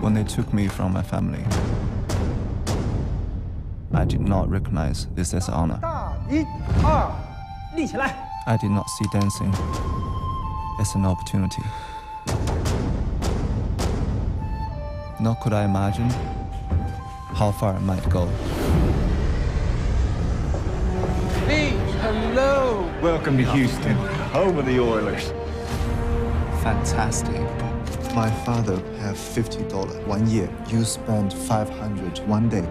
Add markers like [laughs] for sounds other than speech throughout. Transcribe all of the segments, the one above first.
when they took me from my family. I did not recognize this as honor. I did not see dancing as an opportunity. Nor could I imagine how far it might go. Hello! Welcome to Houston, home of the Oilers. Fantastic. My father have fifty dollar one year. You spend five hundred one day.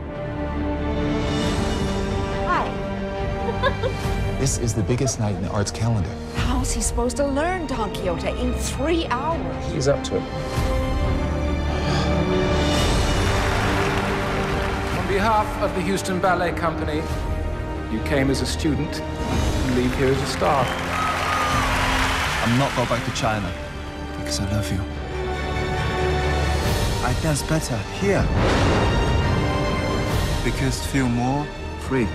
Hi. [laughs] This is the biggest night in the arts calendar. How's he supposed to learn Don Quixote in three hours? He's up to it. On behalf of the Houston Ballet Company, you came as a student and leave here as a star. I'm not going back to China because I love you. I dance better here because feel more free.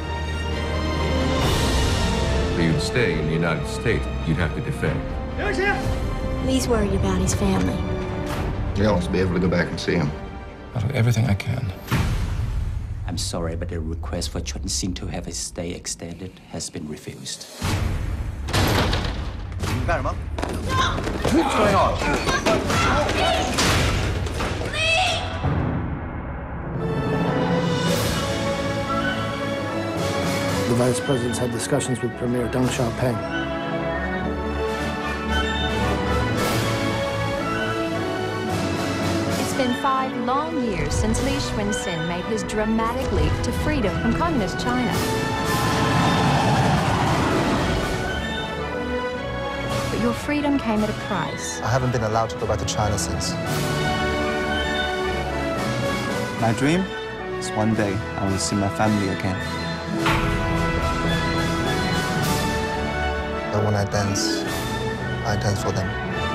If you to stay in the United States, you'd have to defend. Li's worried about his family. He wants to be able to go back and see him. I'll do everything I can. I'm sorry, but the request for Cunxin to have his stay extended has been refused. What's going on? The vice presidents had discussions with Premier Deng Xiaoping. It's been five long years since Li Cunxin made his dramatic leap to freedom from communist China. But your freedom came at a price. I haven't been allowed to go back to China since. My dream is one day I will see my family again. But when I dance, I dance for them.